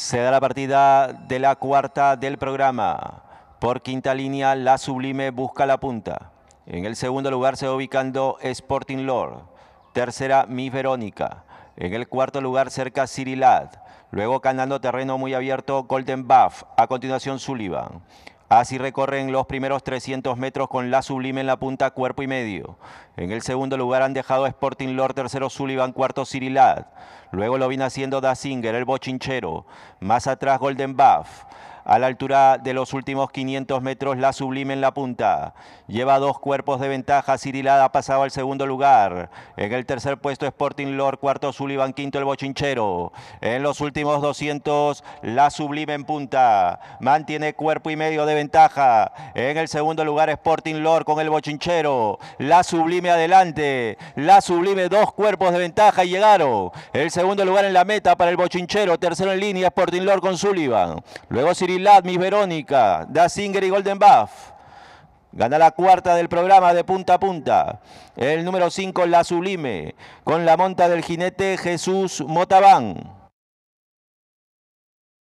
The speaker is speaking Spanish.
Se da la partida de la cuarta del programa. Por quinta línea, La Sublime busca la punta. En el segundo lugar se va ubicando Sporting Lord. Tercera, Miss Verónica. En el cuarto lugar, cerca Cirilad. Luego ganando terreno muy abierto, Golden Buff. A continuación, Sullivan. Así recorren los primeros 300 metros con la sublime en la punta, cuerpo y medio. En el segundo lugar han dejado Sporting Lord, tercero Sullivan, cuarto Cirilad. Luego lo viene haciendo Da Singer, el bochinchero. Más atrás Golden Buff. A la altura de los últimos 500 metros, la sublime en la punta. Lleva dos cuerpos de ventaja. Cirilada ha pasado al segundo lugar. En el tercer puesto, Sporting Lord. Cuarto, Sullivan. Quinto, el Bochinchero. En los últimos 200, la sublime en punta. Mantiene cuerpo y medio de ventaja. En el segundo lugar, Sporting Lord con el Bochinchero. La sublime adelante. La sublime, dos cuerpos de ventaja y llegaron. El segundo lugar en la meta para el Bochinchero. Tercero en línea, Sporting Lord con Sullivan. Luego Cirilat, Miss Verónica, Da Singer y Golden Buff. Gana la cuarta del programa de punta a punta. El número 5, La Sublime, con la monta del jinete Jesús Motabán.